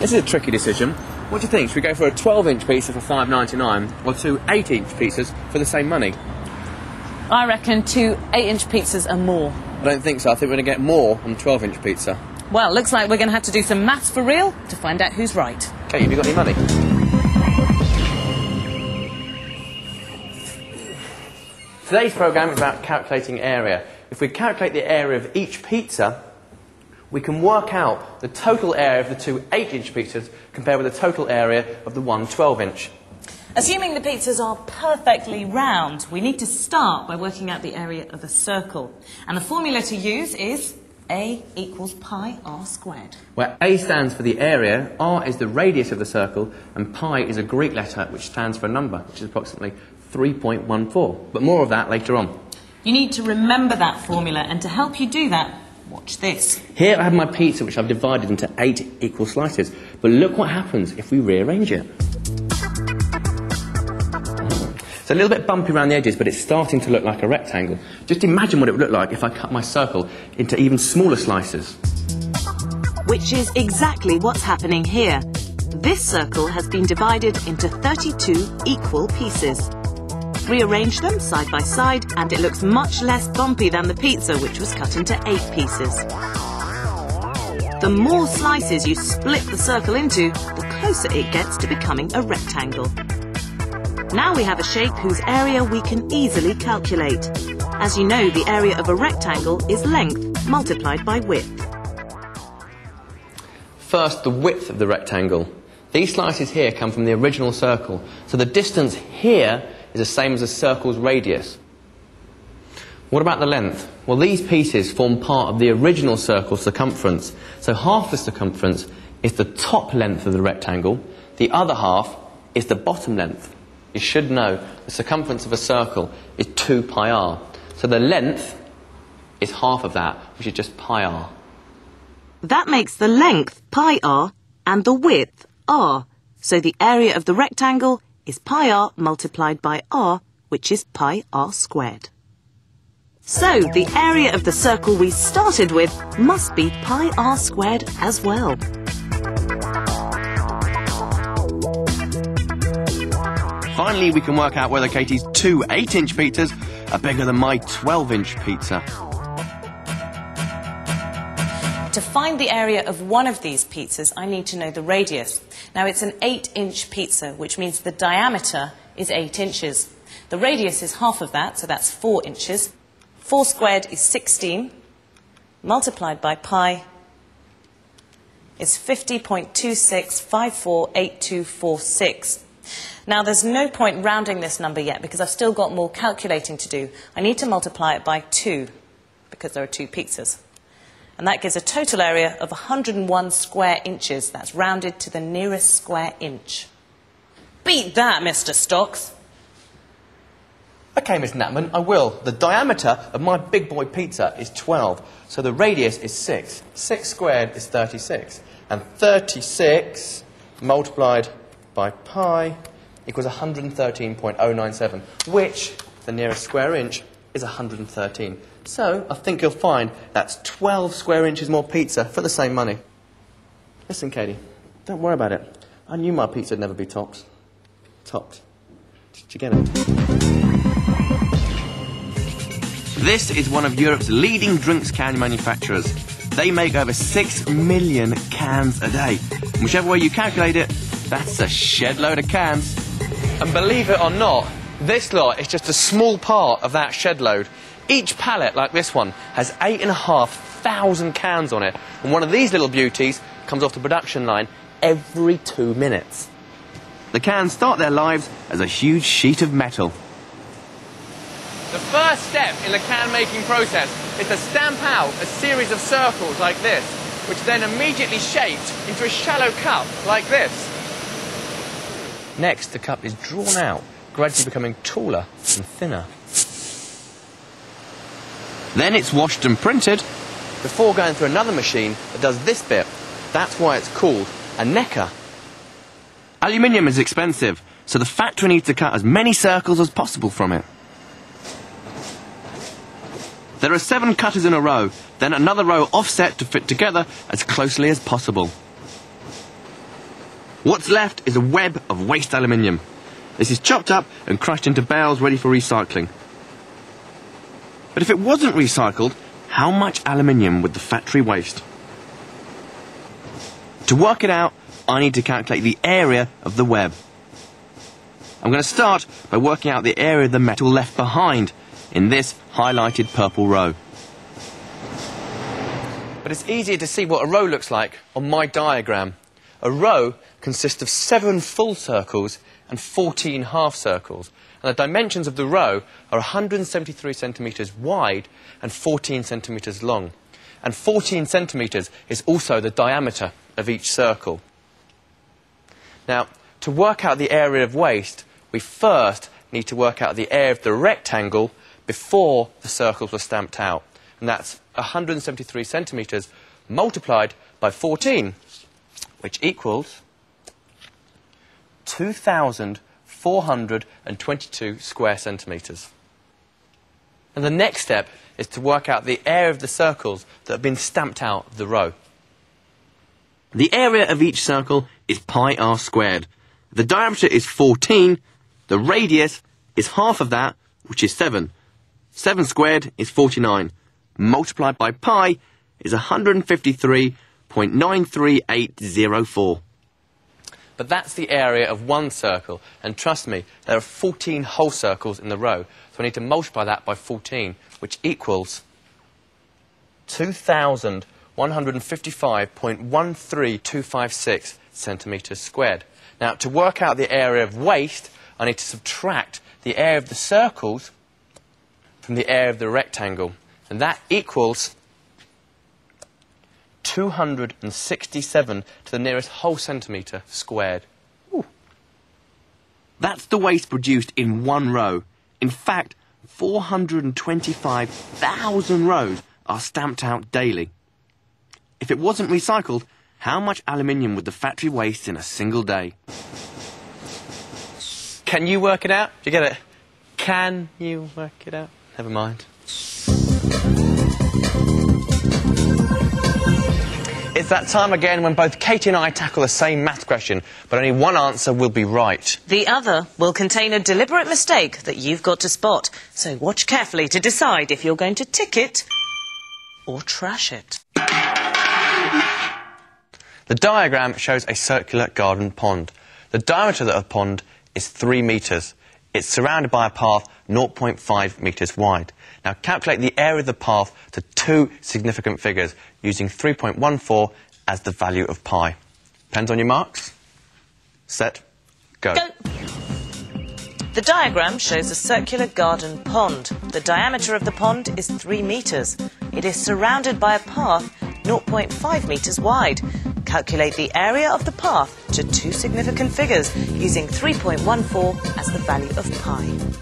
this is a tricky decision. What do you think? Should we go for a 12-inch pizza for 5.99 or two 8-inch pizzas for the same money? I reckon two eight-inch pizzas are more. I don't think so. I think we're going to get more on the 12-inch pizza. Well, looks like we're going to have to do some maths for real to find out who's right. Kate, have you got any money? Today's programme is about calculating area. If we calculate the area of each pizza, we can work out the total area of the two 8-inch pizzas compared with the total area of the one 12-inch. Assuming the pizzas are perfectly round, we need to start by working out the area of a circle. And the formula to use is A equals pi r squared. Where A stands for the area, R is the radius of the circle, and pi is a Greek letter which stands for a number, which is approximately 3.14. But more of that later on. You need to remember that formula, and to help you do that, watch this. Here I have my pizza which I've divided into eight equal slices. But look what happens if we rearrange it. It's a little bit bumpy around the edges, but it's starting to look like a rectangle. Just imagine what it would look like if I cut my circle into even smaller slices. Which is exactly what's happening here. This circle has been divided into 32 equal pieces. Rearrange them side by side and it looks much less bumpy than the pizza which was cut into 8 pieces. The more slices you split the circle into, the closer it gets to becoming a rectangle. Now we have a shape whose area we can easily calculate. As you know, the area of a rectangle is length multiplied by width. First, the width of the rectangle. These slices here come from the original circle, so the distance here is the same as a circle's radius. What about the length? Well, these pieces form part of the original circle's circumference. So half the circumference is the top length of the rectangle, the other half is the bottom length. You should know the circumference of a circle is 2 pi r. So the length is half of that, which is just pi r. That makes the length pi r and the width r. So the area of the rectangle is pi r multiplied by r, which is pi r squared. So the area of the circle we started with must be pi r squared as well. Finally, we can work out whether Katie's two 8 inch pizzas are bigger than my 12 inch pizza. To find the area of one of these pizzas, I need to know the radius. Now, it's an 8-inch pizza, which means the diameter is 8 inches. The radius is half of that, so that's 4 inches. 4 squared is 16, multiplied by pi is 50.26548246. Now, there's no point rounding this number yet because I've still got more calculating to do. I need to multiply it by 2 because there are two pizzas and that gives a total area of 101 square inches. That's rounded to the nearest square inch. Beat that, Mr. Stocks. Okay, Miss Natman, I will. The diameter of my big boy pizza is 12, so the radius is 6. 6 squared is 36. And 36 multiplied by pi equals 113.097, which, the nearest square inch, is 113. So I think you'll find that's 12 square inches more pizza for the same money. Listen, Katie, don't worry about it. I knew my pizza would never be topped. Topped. Did you get it? This is one of Europe's leading drinks can manufacturers. They make over 6 million cans a day. Whichever way you calculate it, that's a shed load of cans. And believe it or not, this lot is just a small part of that shed load. Each pallet, like this one, has eight and a half thousand cans on it, and one of these little beauties comes off the production line every two minutes. The cans start their lives as a huge sheet of metal. The first step in the can making process is to stamp out a series of circles like this, which then immediately shaped into a shallow cup like this. Next, the cup is drawn out, gradually becoming taller and thinner. Then it's washed and printed before going through another machine that does this bit. That's why it's called a necker. Aluminium is expensive, so the factory needs to cut as many circles as possible from it. There are seven cutters in a row, then another row offset to fit together as closely as possible. What's left is a web of waste aluminium. This is chopped up and crushed into bales ready for recycling. But if it wasn't recycled, how much aluminium would the factory waste? To work it out, I need to calculate the area of the web. I'm going to start by working out the area of the metal left behind in this highlighted purple row. But it's easier to see what a row looks like on my diagram. A row consists of seven full circles and 14 half circles. And the dimensions of the row are 173 centimetres wide and 14 centimetres long. And 14 centimetres is also the diameter of each circle. Now, to work out the area of waste, we first need to work out the area of the rectangle before the circles were stamped out. And that's 173 centimetres multiplied by 14, which equals 2,422 square centimetres. And the next step is to work out the area of the circles that have been stamped out of the row. The area of each circle is pi r squared. The diameter is 14, the radius is half of that, which is 7. 7 squared is 49. Multiplied by pi is 153.93804. But that's the area of one circle, and trust me, there are 14 whole circles in the row, so I need to multiply that by 14, which equals 2,155.13256 centimetres squared. Now, to work out the area of waste, I need to subtract the area of the circles from the area of the rectangle. And that equals 267 to the nearest whole centimetre squared. Ooh. That's the waste produced in one row. In fact, 425,000 rows are stamped out daily. If it wasn't recycled, how much aluminium would the factory waste in a single day? Can you work it out? Do you get it? Can you work it out? Never mind. It's that time again when both Katie and I tackle the same math question, but only one answer will be right. The other will contain a deliberate mistake that you've got to spot. So watch carefully to decide if you're going to tick it or trash it. The diagram shows a circular garden pond. The diameter of the pond is 3 metres. It's surrounded by a path 0.5 metres wide. Now calculate the area of the path to two significant figures using 3.14 as the value of pi. Pens on your marks. Set. Go. Go. The diagram shows a circular garden pond. The diameter of the pond is 3 metres. It is surrounded by a path 0.5 metres wide. Calculate the area of the path to two significant figures using 3.14 as the value of pi.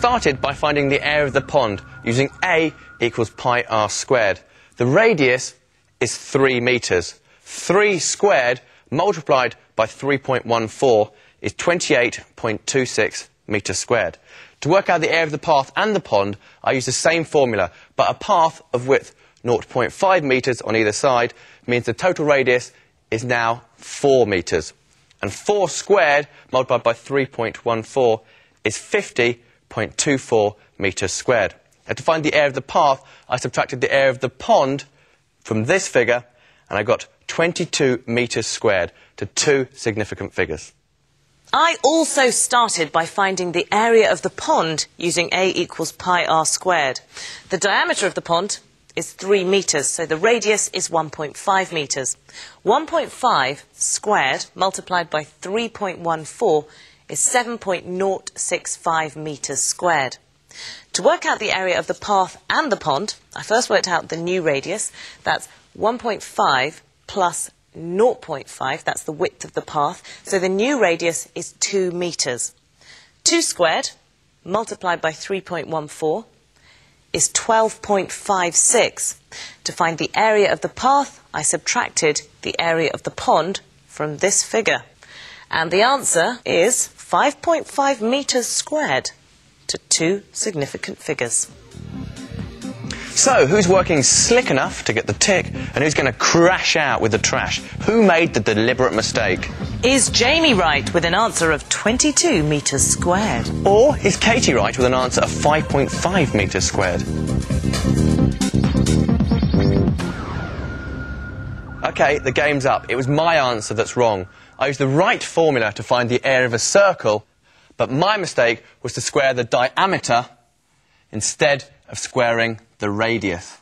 Started by finding the area of the pond using A equals pi r squared. The radius is 3 metres. 3 squared multiplied by 3.14 is 28.26 metres squared. To work out the area of the path and the pond, I use the same formula, but a path of width 0.5 metres on either side means the total radius is now 4 metres. And 4 squared multiplied by 3.14 is 50.24 metres squared. And to find the area of the path, I subtracted the area of the pond from this figure, and I got 22 metres squared to two significant figures. I also started by finding the area of the pond using A equals pi r squared. The diameter of the pond is 3 metres, so the radius is 1.5 metres. 1.5 squared multiplied by 3.14 is 7.065 metres squared. To work out the area of the path and the pond, I first worked out the new radius. That's 1.5 plus 0.5, that's the width of the path. So the new radius is 2 metres. 2 squared multiplied by 3.14 is 12.56. To find the area of the path, I subtracted the area of the pond from this figure. And the answer is 5.5 metres squared. to two significant figures. So, who's working slick enough to get the tick and who's going to crash out with the trash? Who made the deliberate mistake? Is Jamie right with an answer of 22 metres squared? Or is Katie right with an answer of 5.5 metres squared? Okay, the game's up. It was my answer that's wrong. I used the right formula to find the area of a circle, but my mistake was to square the diameter instead of squaring the radius.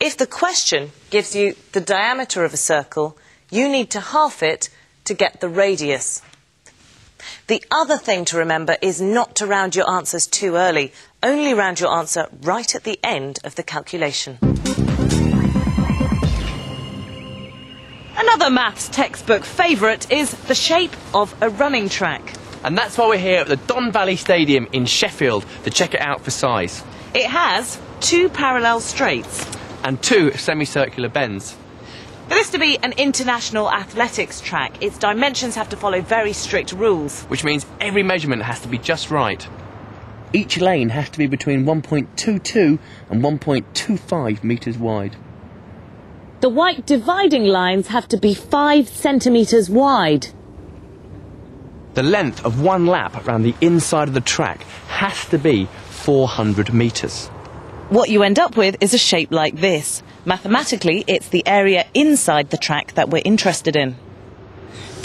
If the question gives you the diameter of a circle, you need to half it to get the radius. The other thing to remember is not to round your answers too early. Only round your answer right at the end of the calculation. Another maths textbook favourite is the shape of a running track. And that's why we're here at the Don Valley Stadium in Sheffield to check it out for size. It has two parallel straights. And two semicircular bends. For this to be an international athletics track, its dimensions have to follow very strict rules. Which means every measurement has to be just right. Each lane has to be between 1.22 and 1.25 metres wide. The white dividing lines have to be five centimetres wide. The length of one lap around the inside of the track has to be 400 metres. What you end up with is a shape like this. Mathematically, it's the area inside the track that we're interested in.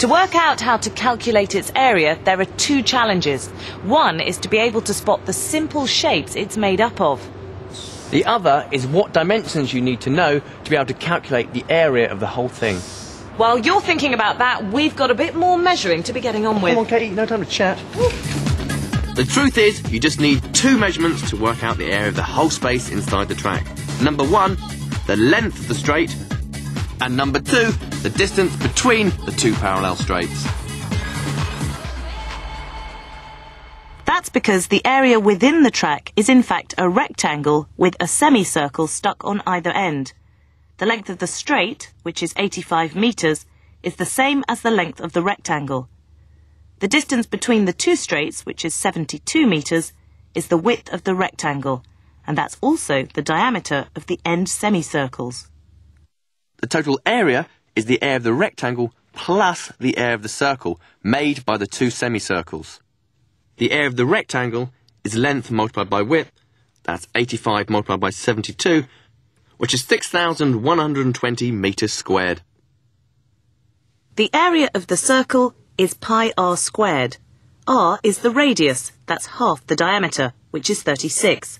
To work out how to calculate its area, there are two challenges. One is to be able to spot the simple shapes it's made up of. The other is what dimensions you need to know to be able to calculate the area of the whole thing. While you're thinking about that, we've got a bit more measuring to be getting on with. Come on, Katie, no time to chat. The truth is, you just need two measurements to work out the area of the whole space inside the track. Number one, the length of the straight, and number two, the distance between the two parallel straights. That's because the area within the track is in fact a rectangle with a semicircle stuck on either end. The length of the straight, which is 85 metres, is the same as the length of the rectangle. The distance between the two straights, which is 72 metres, is the width of the rectangle, and that's also the diameter of the end semicircles. The total area is the area of the rectangle plus the area of the circle made by the two semicircles. The area of the rectangle is length multiplied by width, that's 85 multiplied by 72, which is 6,120 metres squared. The area of the circle is pi r squared. r is the radius, that's half the diameter, which is 36.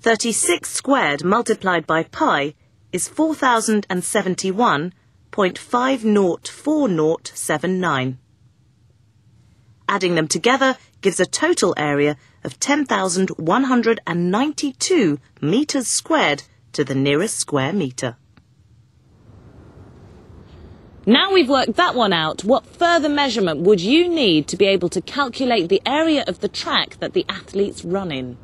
36 squared multiplied by pi is 4071.504079. Adding them together gives a total area of 10,192 metres squared to the nearest square metre. Now we've worked that one out, what further measurement would you need to be able to calculate the area of the track that the athletes run in?